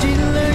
Did you learn?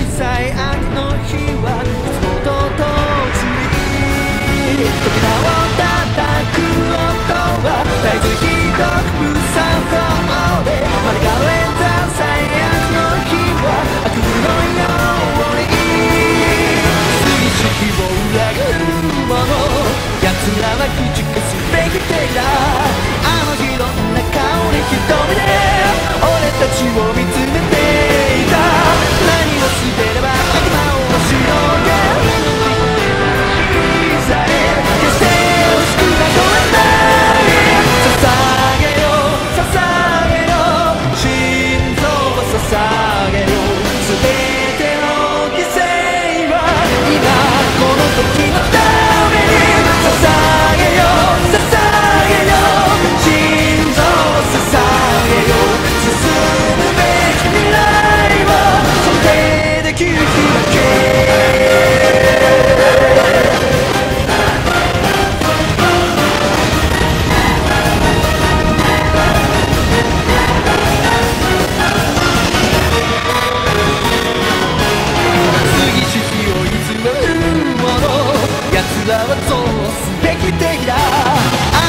べき敵だあ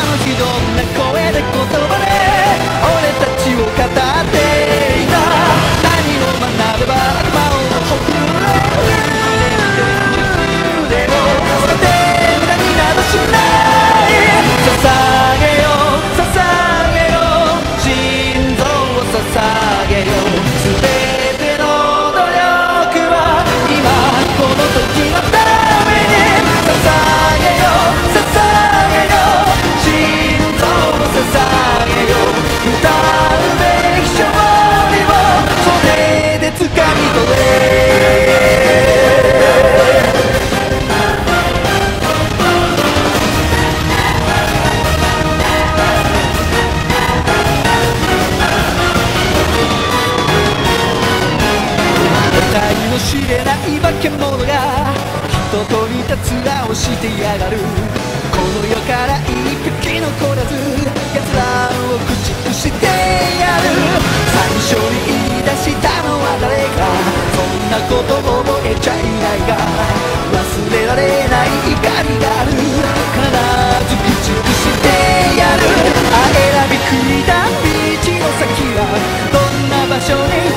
の日どんな声知れない化け物が人と似た面をしてやがる。この世から一匹残らず奴らを駆逐してやる。最初に言い出したのは誰か。そんなこと覚えちゃいないが忘れられない怒りがある。必ず駆逐してやる。あ選びくいた道の先はどんな場所に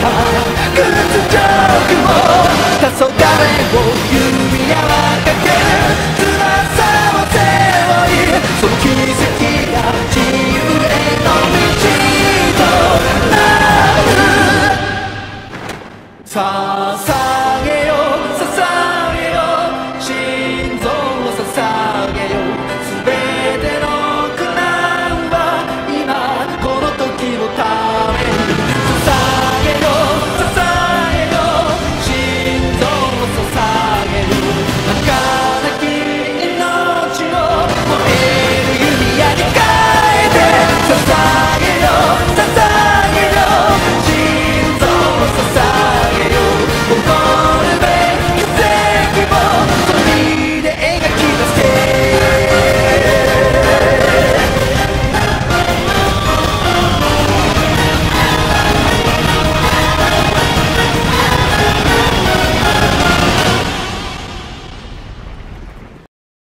た。グッも黄昏を弓矢はかける翼を背負いその奇跡が自由への道となるさあさあ